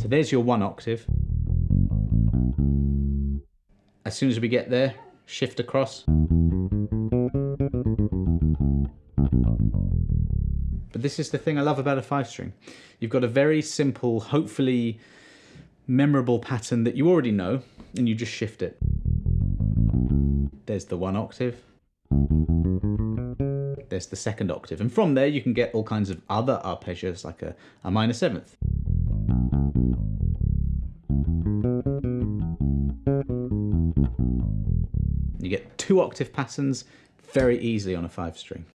So there's your one octave. As soon as we get there, shift across. But this is the thing I love about a five string. You've got a very simple, hopefully memorable pattern that you already know, and you just shift it. There's the one octave. There's the second octave. And from there, you can get all kinds of other arpeggios, like a, a minor seventh. You get two octave patterns very easily on a five string.